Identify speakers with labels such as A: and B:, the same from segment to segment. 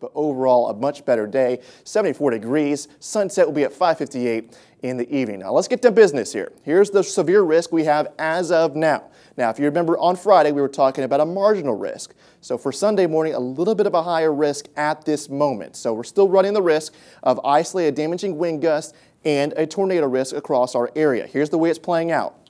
A: but overall a much better day. 74 degrees sunset will be at 558 in the evening. Now let's get to business here. Here's the severe risk we have as of now. Now if you remember on friday we were talking about a marginal risk. So for sunday morning a little bit of a higher risk at this moment. So we're still running the risk of isolated damaging wind gusts and a tornado risk across our area. Here's the way it's playing out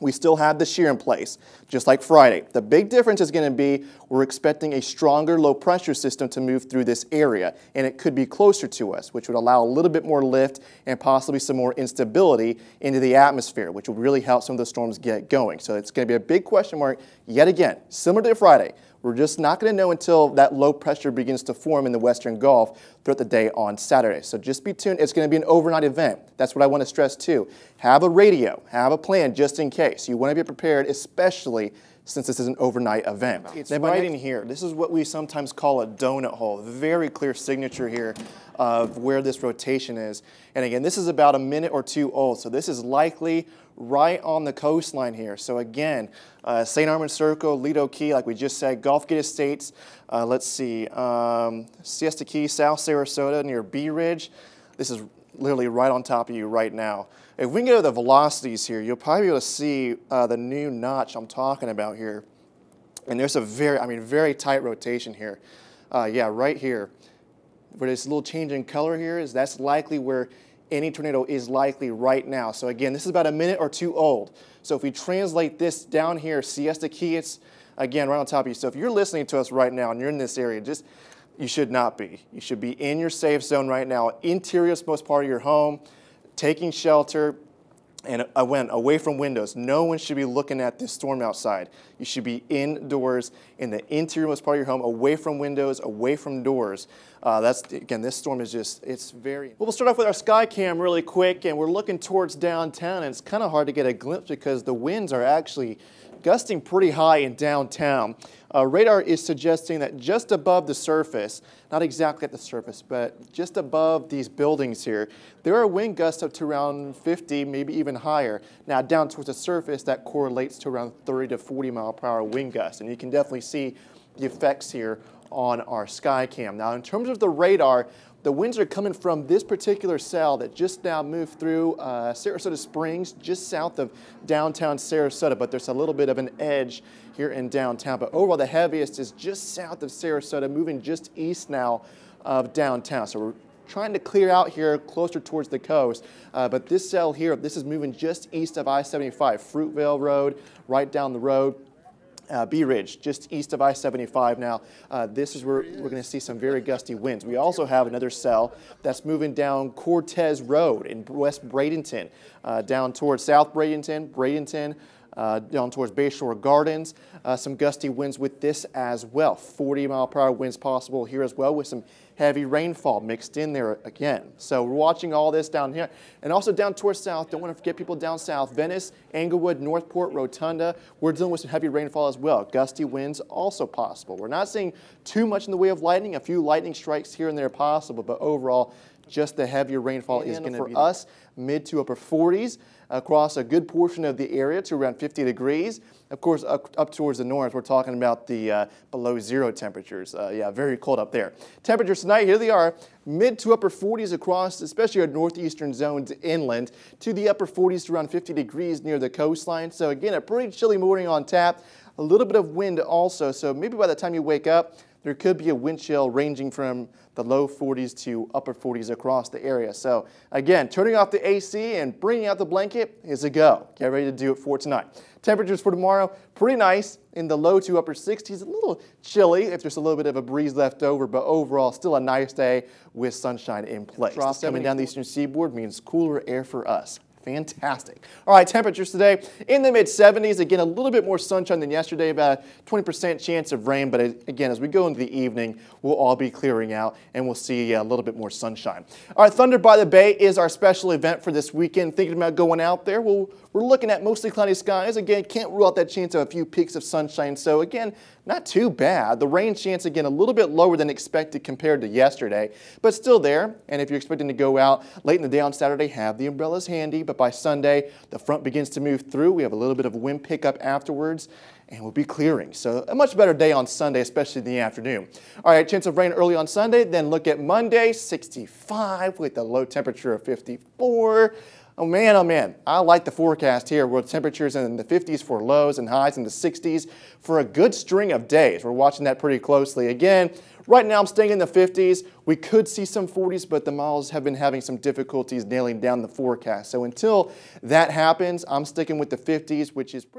A: we still have the shear in place, just like Friday. The big difference is going to be we're expecting a stronger low pressure system to move through this area, and it could be closer to us, which would allow a little bit more lift and possibly some more instability into the atmosphere, which will really help some of the storms get going. So it's going to be a big question mark yet again, similar to Friday. We're just not going to know until that low pressure begins to form in the Western Gulf throughout the day on Saturday. So just be tuned. It's going to be an overnight event. That's what I want to stress too. Have a radio, have a plan just in case. You want to be prepared, especially since this is an overnight event. It's right in here. This is what we sometimes call a donut hole. Very clear signature here of where this rotation is. And again, this is about a minute or two old, so this is likely right on the coastline here. So again, uh, St. Armands Circle, Lido Key, like we just said, Gulf Gate Estates, uh, let's see, um, Siesta Key, South Sarasota near Bee Ridge. This is literally right on top of you right now. If we can go to the velocities here, you'll probably be able to see uh, the new notch I'm talking about here. And there's a very, I mean, very tight rotation here. Uh, yeah, right here. Where this little change in color here is that's likely where any tornado is likely right now. So again, this is about a minute or two old. So if we translate this down here, Siesta Key, it's again right on top of you. So if you're listening to us right now and you're in this area, just you should not be. You should be in your safe zone right now, interior most part of your home, taking shelter, and I went away from windows. No one should be looking at this storm outside. You should be indoors in the interiormost part of your home, away from windows, away from doors. Uh, that's again, this storm is just, it's very. Well, we'll start off with our sky cam really quick, and we're looking towards downtown, and it's kind of hard to get a glimpse because the winds are actually gusting pretty high in downtown. Uh, radar is suggesting that just above the surface, not exactly at the surface, but just above these buildings here, there are wind gusts up to around 50, maybe even higher. Now down towards the surface, that correlates to around 30 to 40 mile per hour wind gusts. And you can definitely see the effects here on our sky cam. Now in terms of the radar, the winds are coming from this particular cell that just now moved through uh, Sarasota Springs, just south of downtown Sarasota, but there's a little bit of an edge here in downtown. But overall, the heaviest is just south of Sarasota, moving just east now of downtown. So we're trying to clear out here closer towards the coast. Uh, but this cell here, this is moving just east of I-75, Fruitville Road, right down the road uh, Bee Ridge, just east of I-75 now. Uh, this is where we're going to see some very gusty winds. We also have another cell that's moving down Cortez Road in West Bradenton, uh, down towards South Bradenton, Bradenton, uh, down towards Bayshore Gardens. Uh, some gusty winds with this as well. 40 mile per hour winds possible here as well with some heavy rainfall mixed in there again. So we're watching all this down here. And also down towards south, don't want to forget people down south. Venice, Englewood, Northport, Rotunda, we're dealing with some heavy rainfall as well. Gusty winds also possible. We're not seeing too much in the way of lightning, a few lightning strikes here and there possible, but overall, just the heavier rainfall and is going to be for us mid to upper 40s across a good portion of the area to around 50 degrees. Of course, up, up towards the north, we're talking about the uh, below zero temperatures. Uh, yeah, very cold up there. Temperatures tonight, here they are, mid to upper 40s across, especially our northeastern zones inland, to the upper 40s to around 50 degrees near the coastline. So again, a pretty chilly morning on tap. A little bit of wind also, so maybe by the time you wake up, there could be a wind chill ranging from the low 40s to upper 40s across the area. So again, turning off the AC and bringing out the blanket is a go. Get ready to do it for tonight. Temperatures for tomorrow, pretty nice in the low to upper 60s. A little chilly if there's a little bit of a breeze left over, but overall still a nice day with sunshine in place. Coming down the eastern seaboard means cooler air for us fantastic. All right, temperatures today in the mid 70s. Again, a little bit more sunshine than yesterday, about a 20% chance of rain. But uh, again, as we go into the evening, we'll all be clearing out and we'll see uh, a little bit more sunshine. All right, Thunder by the Bay is our special event for this weekend. Thinking about going out there, we'll, we're looking at mostly cloudy skies. Again, can't rule out that chance of a few peaks of sunshine. So again, not too bad. The rain chance, again, a little bit lower than expected compared to yesterday, but still there. And if you're expecting to go out late in the day on Saturday, have the umbrellas handy. But by Sunday, the front begins to move through. We have a little bit of wind pickup afterwards. and we'll be clearing. So a much better day on Sunday, especially in the afternoon. All right, chance of rain early on Sunday. Then look at Monday, 65 with a low temperature of 54. Oh man, oh man, I like the forecast here with temperatures in the 50s for lows and highs in the 60s for a good string of days. We're watching that pretty closely. Again, right now I'm staying in the 50s. We could see some 40s, but the models have been having some difficulties nailing down the forecast. So until that happens, I'm sticking with the 50s, which is pretty